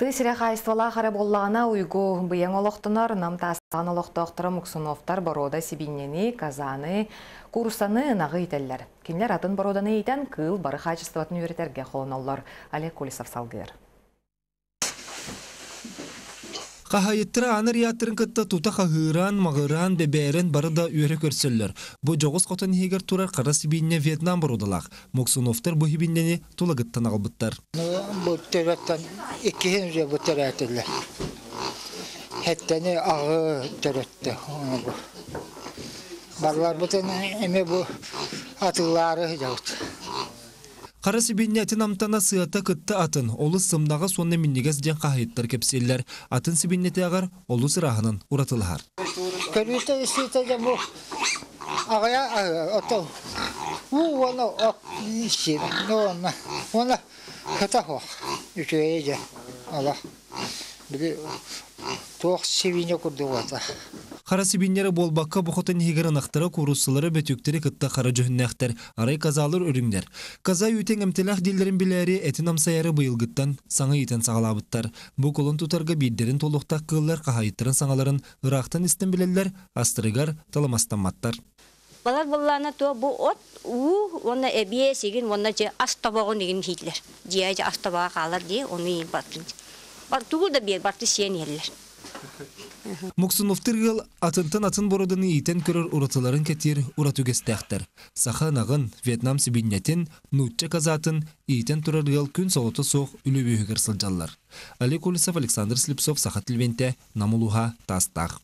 Тысыре хайствала хара боллағына уйгу олықтынар, нам тастаған олықтықтыры мұксуновтар борода сибиннени, казаны, курсаны нағы ителлер. Кемлер атын бороданы итен кыл бары хачестватын үйретерге қолыналар. Олег Кулисов салгыр. Қахайыттыра аныр яттырын кытта тута қағыран, мағыран, бәбәрін бары да үйері көрсөллер. Бұ жоғыз қотын егер турар қара сибинне Вьетнам бородылақ. Моксуновтар бұ хибиннені тулагыттан албыттар. Bu törötten iki hemze bu töröttiler. Hetteni ağı töröttü. onu bu. Barlar bütün Қара сибинне атын амтана сыата кытта атын, олы сымдағы сонны миннегес ден қағайыттар кепселлер. Атын сибиннеті ағар, олы сырағынан de toğ sevince kurdu vata. Қара сибиннері болбаққа бұқытын егер анақтары курусылары бөтөктері кытта қара жөһіннәқтер, арай казалыр өріңдер. Каза үйтен әмтеләқ дилдерін біләри әтін амсайары бұйылгыттан саңы итен сағалабыттар. Бұ колын тұтарға биддерін толуқтақ қылылар қағайыттырын саңаларын ырақтан істен білелер, астырыгар таламастаматтар. Балар то от у. Бар бер сиен. Муксуновтыргыл атынтын атын бородыны итен көрөр уратыларын кетир уратугестәхтер. Саха нагын Вьетнам сибиннетин нутча казатын итен тураргыл күн соғыты соқ үлі бүйігір сылжаллар. Олег Улисов, Александр Слепцов, Саха Тильвенте, Намулуха, Тастақ.